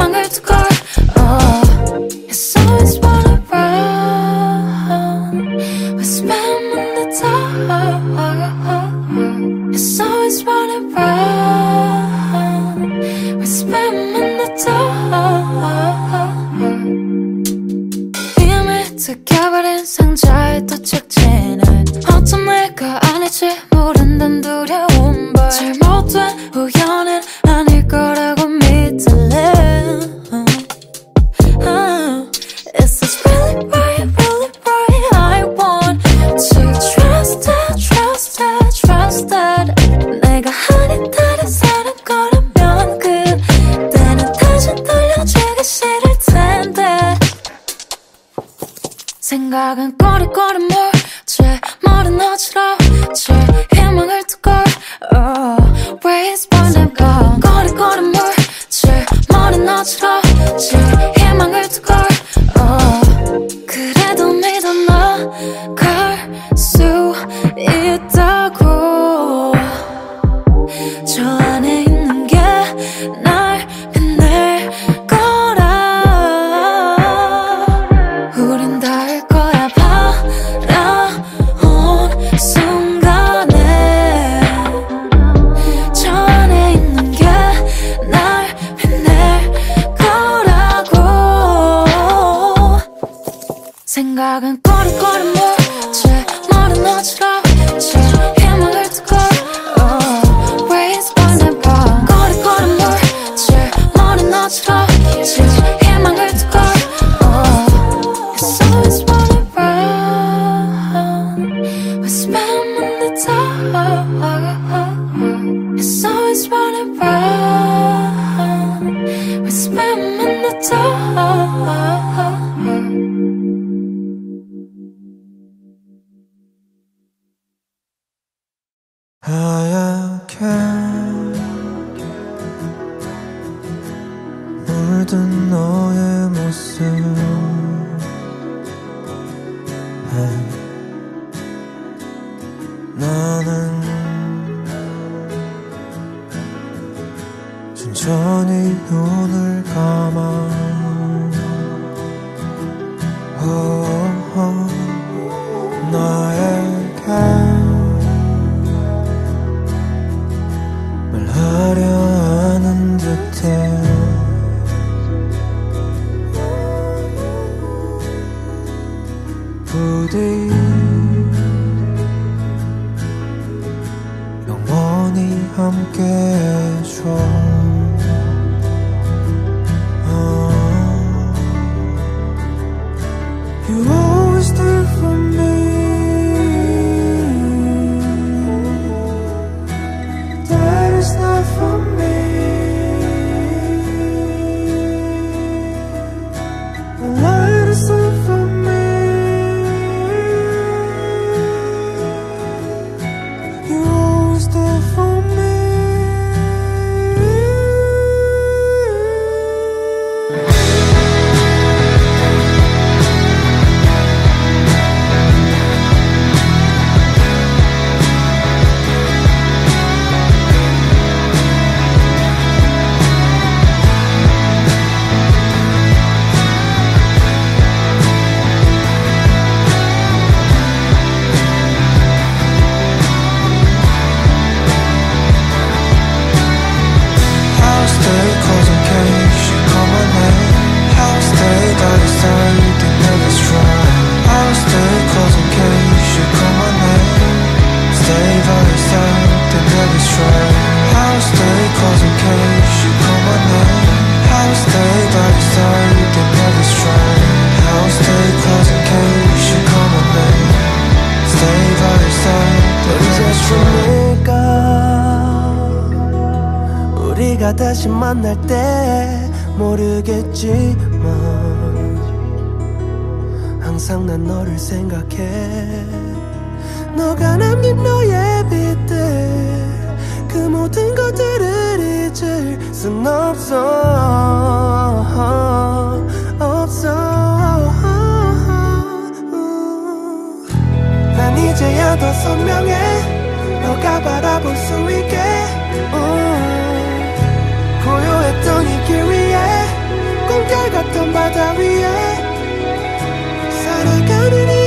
満月か 하 다시 만날 때 모르겠지만 항상 난 너를 생각해. 너가 남긴 너의 빛들 그 모든 것들을 잊을 순 없어. 없어. 난 이제야 더 선명해 너가 바라볼 수 있게. 걷던 이 길 위에 꿈결 같은 바다 위에 살아가는 이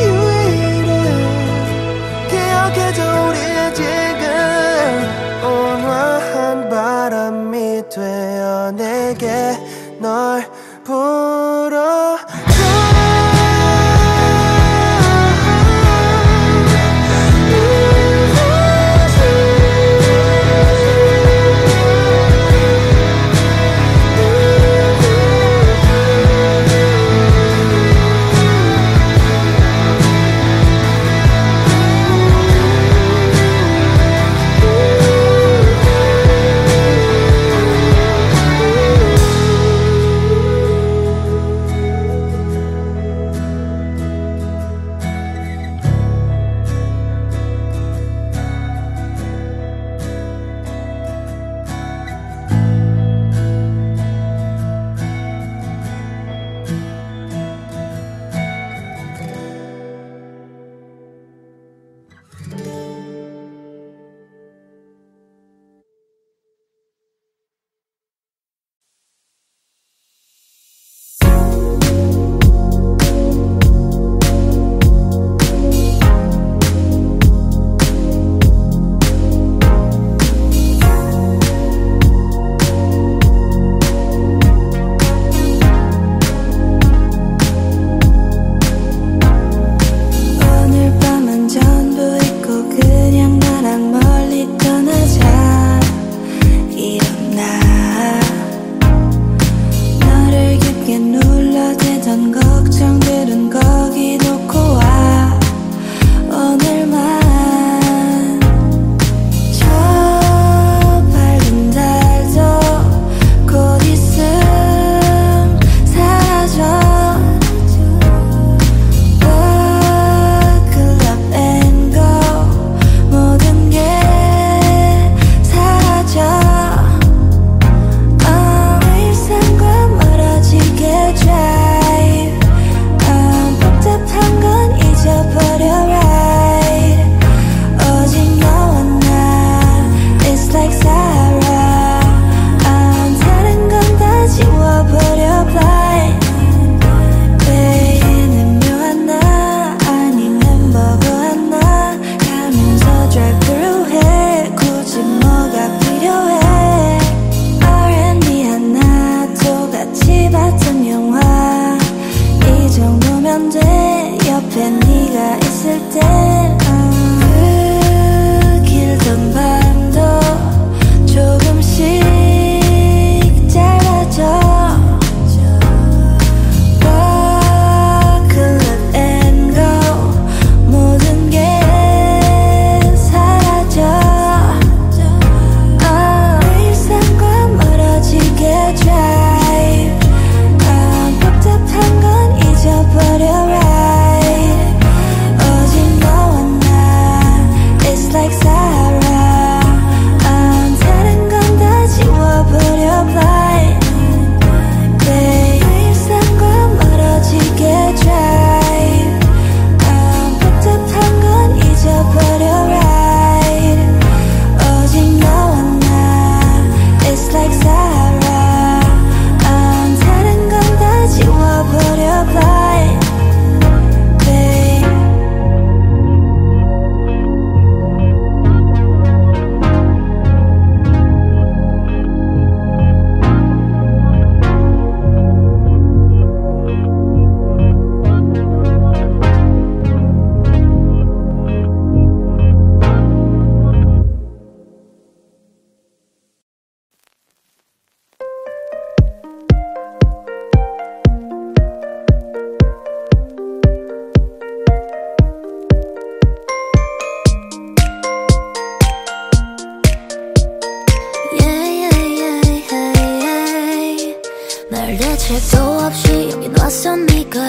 별 대책도 없이 여긴 왔어 니가.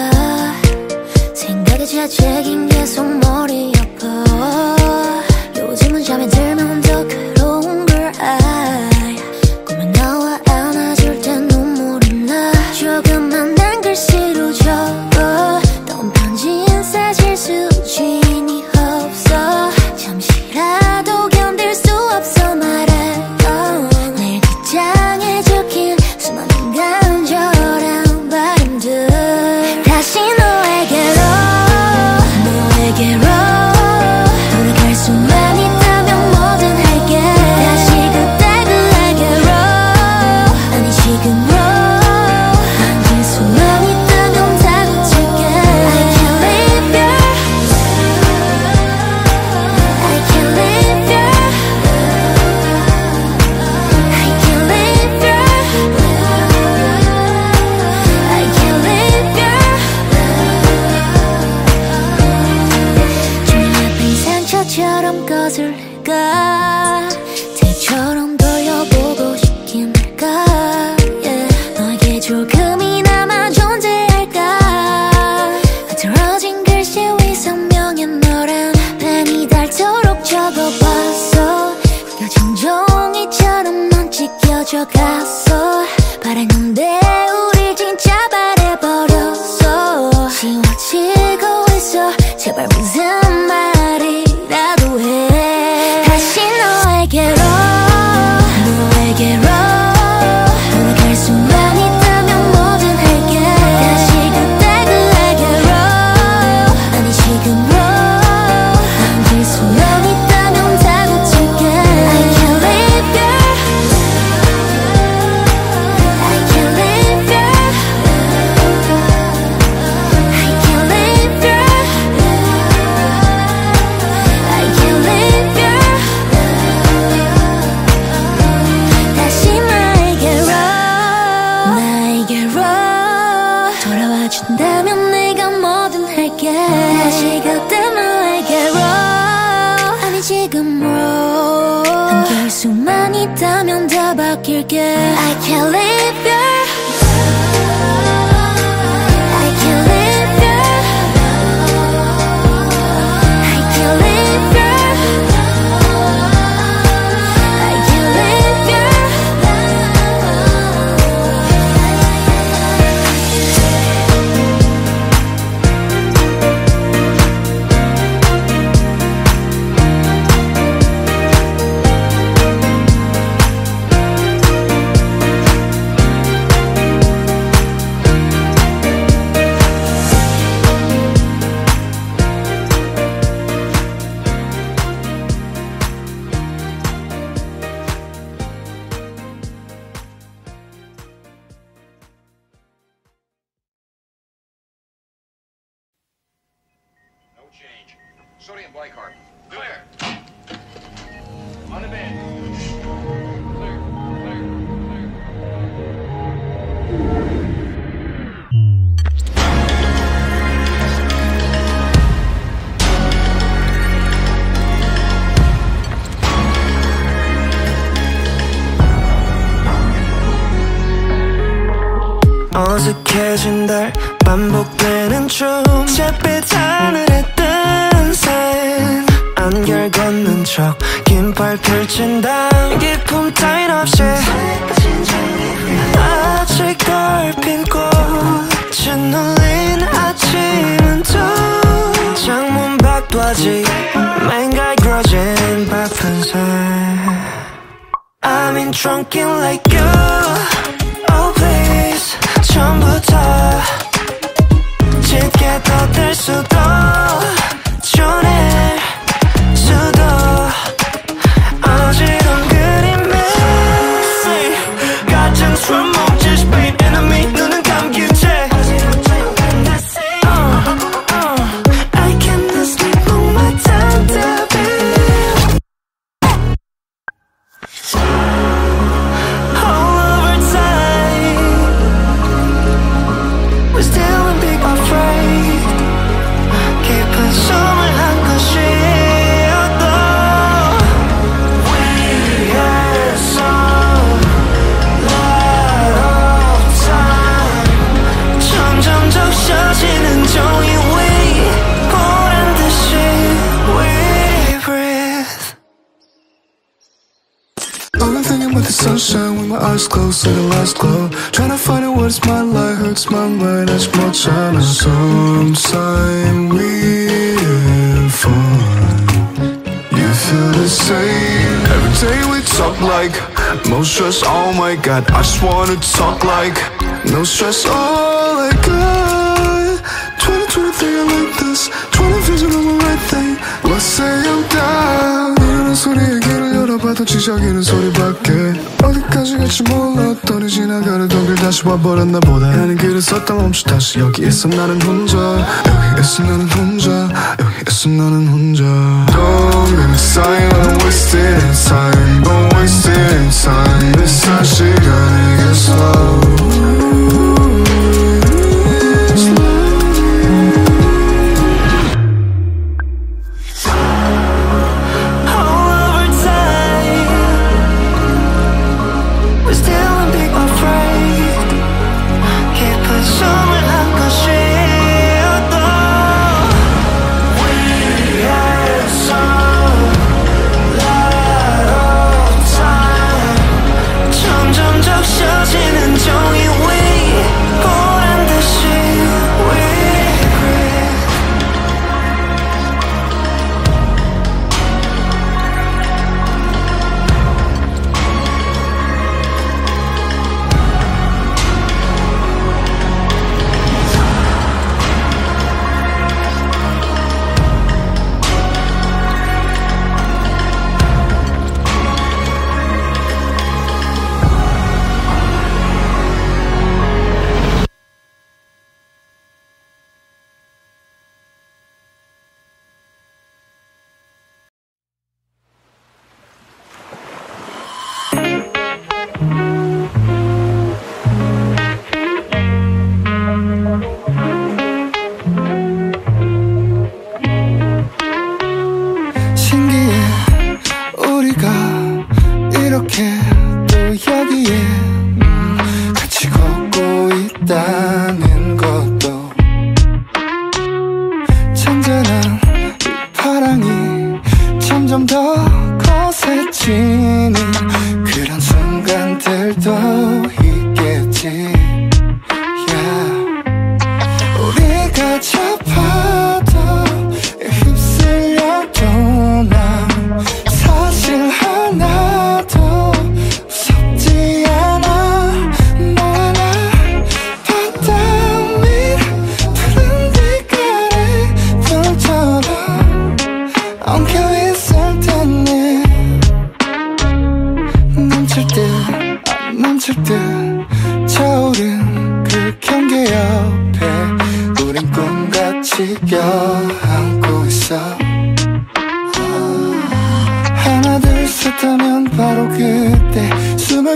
생각의 자책인 계속 머리 아파. 요즘은 잠에 들면 더 괴로운 걸 알아. 퍼즐가 Sodium Blycart. Clear. On the bend. 어색해진 날 반복되는 춤 척 긴팔 펼친 다음 기품 따윈 없이 아직 덜 핀 꽃은 울린 아침은 또 창문 박도지 맹갈그러진 바쁜 살 I'm in drunken like you. minus more time sometime we'll find You feel the same. Every day we talk like No stress, oh my god. I just wanna talk like No stress, all I got 2023, I like this. 20 vision of the right thing. Let's say I'm down. You know that's what you get 지저귀는 소리밖에. 어디까지 갈지 몰랐더니 지나가려던 길 다시 와버렸나 보다. 나는 길을 썼다 멈춰 다시 여기 있어 나는 혼자. 여기 있어 나는 혼자. 여기 있어 나는 혼자. Don't me sign, I'm wasting time. Don't wasting time. 몇 시간이겠어.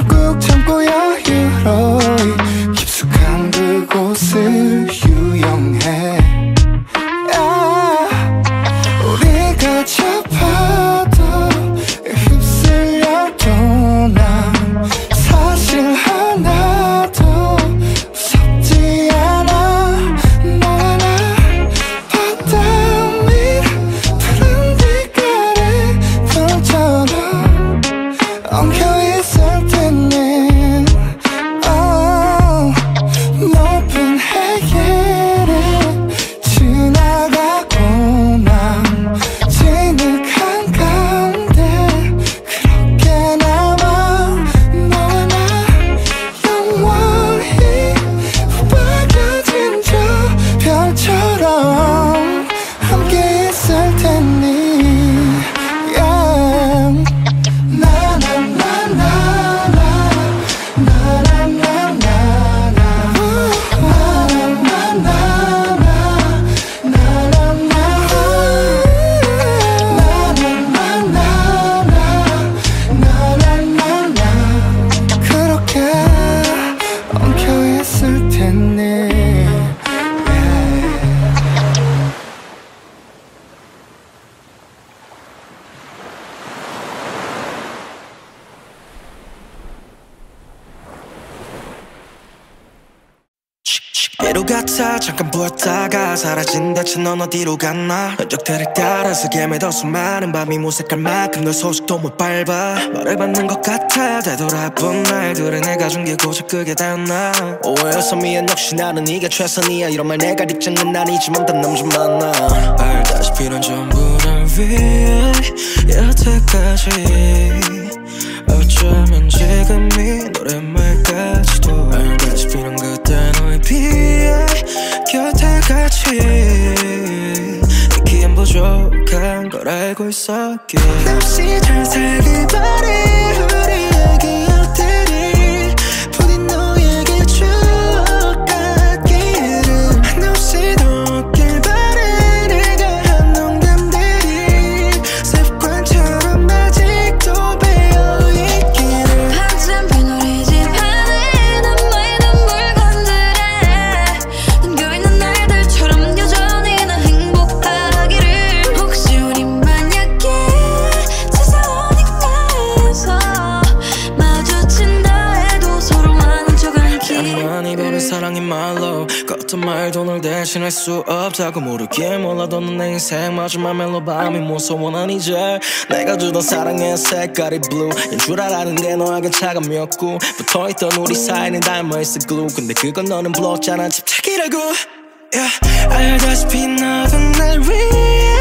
꾹 참고 여유로 잠깐 보였다가 사라진 대체 넌 어디로 갔나? 흔적들을 따라서 헤매던 수많은 밤이 무색할 만큼 널 소식도 못 밟아. 말을 받는 것 같아. 되돌아본 날들은 내가 준 게 고작 그게 다였나? 오해여서 미안 역시 나는 네가 최선이야. 이런 말 내가 듣지 않는 아니지만 단남 좀 만나 알다시피 넌 전부를 위해 여태까지 어쩌면 지금이 노랫말까지도 알다시피 넌그 다 널 피해 곁에 같이 느끼한 부족한 걸 알고 있었기에 없이 잘 살길 바래 감당할 수 없다고 모르게 몰라도 내 인생 마지막 멜로밤이 무서워. 난 이제 내가 주던 사랑의 색깔이 blue. 연출 알았는데 너에겐 차감이었고 붙어있던 우리 사이는 닮아있어 glue. 근데 그건 너는 불렀잖아. 집착이라고. Yeah. 알다시피 너도 날 위해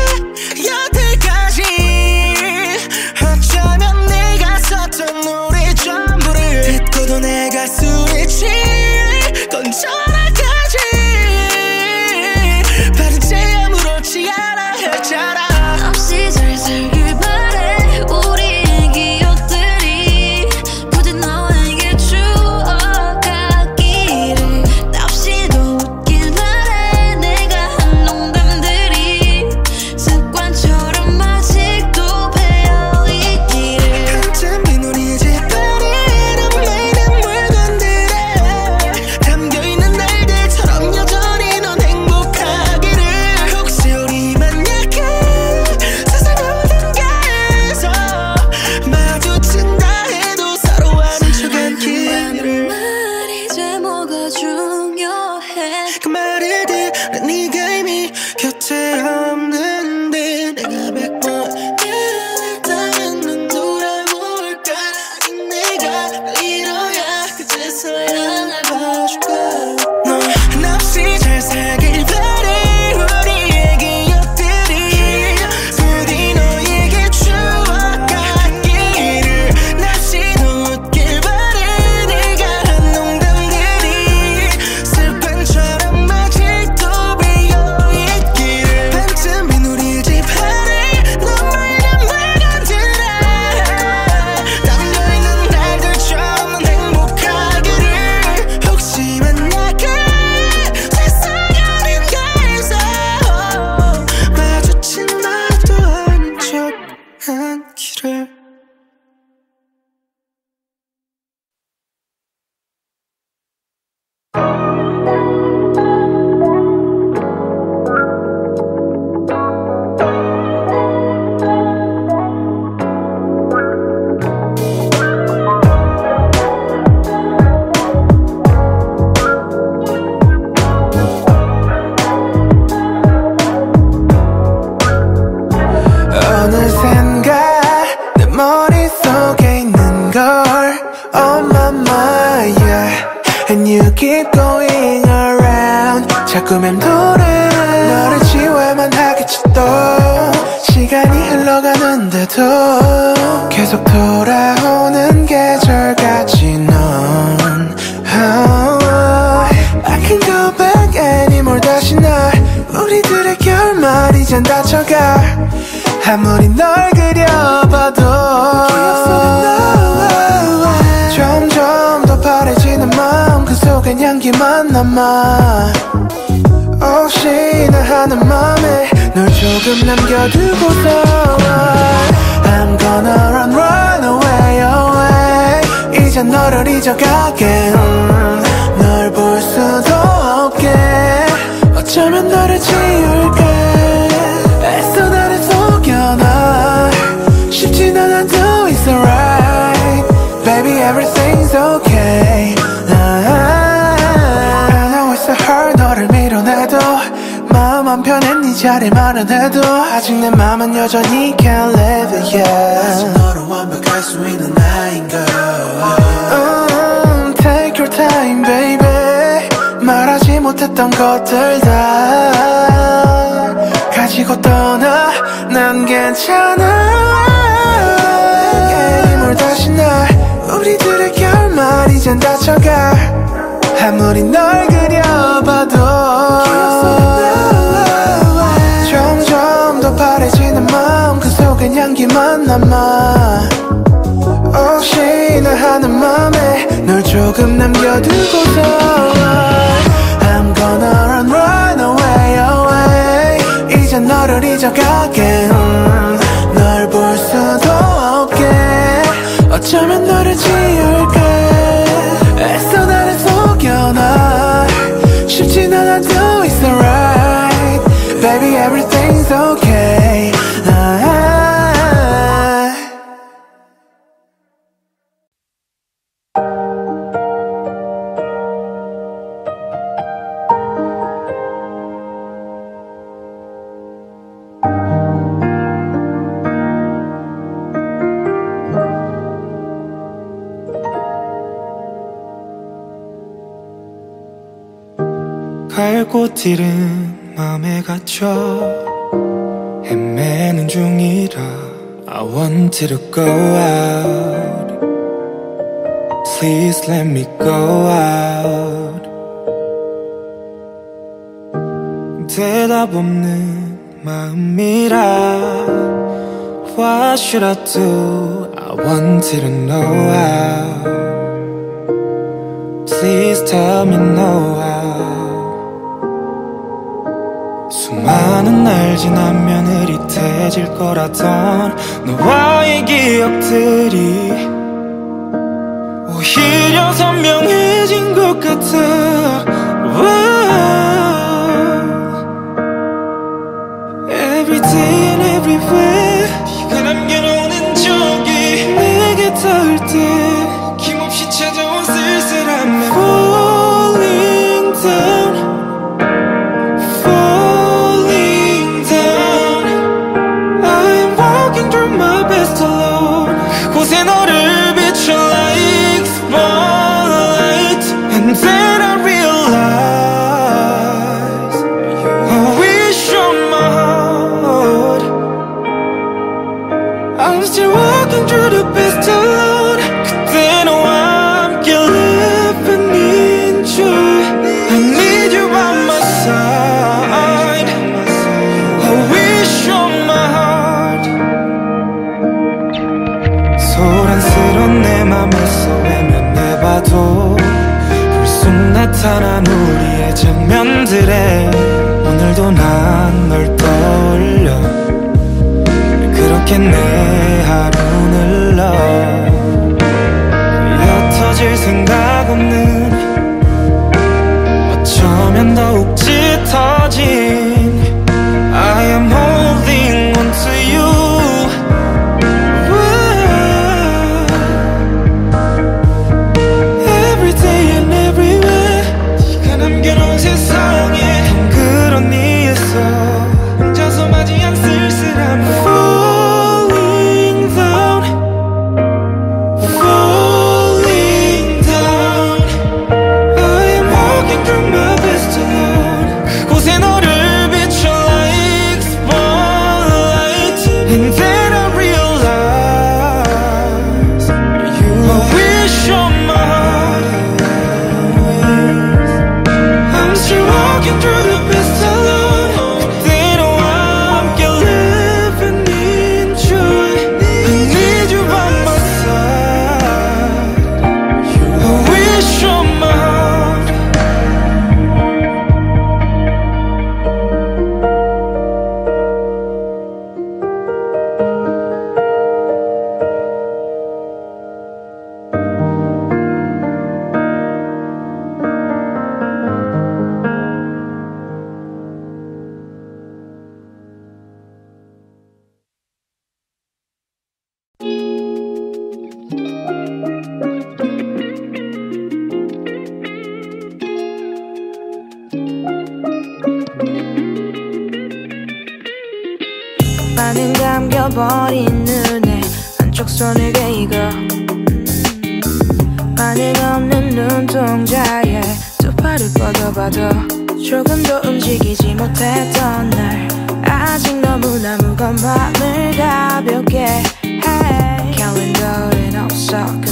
남아 혹시나 하는 맘에 널 조금 남겨두고서 I'm gonna run run away away. 이제 너를 잊어가게. 널 볼수 자리 마련해도 아직 내 맘은 여전히 can't live it yeah. 너로 완벽할 수 있는 나인 걸. 음, Take your time baby. 말하지 못했던 것들 다 가지고 떠나. 난 괜찮아. 게임을 다시 날 우리들의 결말 이젠 다쳐가. 아무리 널 그려봐도 점점 더 바래지는 마음 그 속엔 향기만 남아. 혹시나 하는 맘에 널 조금 남겨두고서 I'm gonna run run away away. 이제 너를 잊어가게. 음, 널볼 수도 없게. 어쩌면 너를 지 to go out Please let me go out 대답 없는 마음이라 What should I do? I want you to know how Please tell me no how 수많은 날 지나면 흐 릿해질 거라던 너와의 기억들이 오히려 선명해진 것 같아 장면들에 오늘도 난 널 떠올려. 그렇게 내 하루는 감겨버린 눈에 한쪽 손을 베이고 반응 없는 눈동자에 두 팔을 뻗어봐도 조금도 움직이지 못했던 날. 아직 너무나 무거운 맘을 가볍게 해. 캘린더엔 없어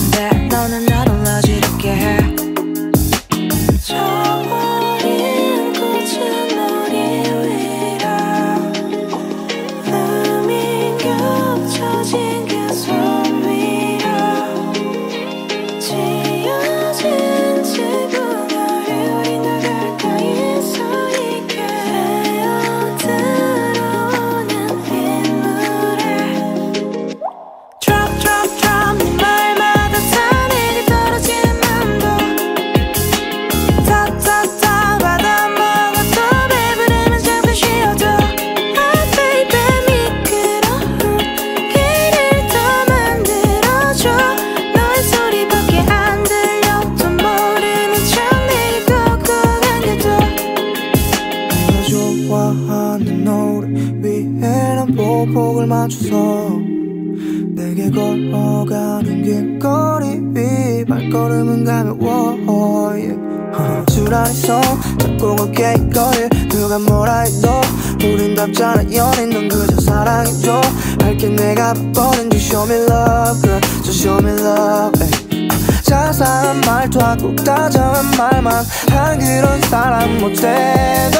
stop 버린 you show me love girl. So show me love ay. 자사한 말도 하고 따자한 말만 한 그런 사람 못해도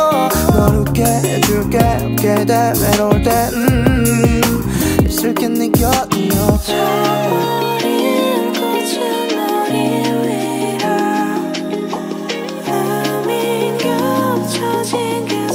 널 웃게 해줄게 웃게 돼 외로울 때 음, 있을게 네 곁이 없어. 처진 그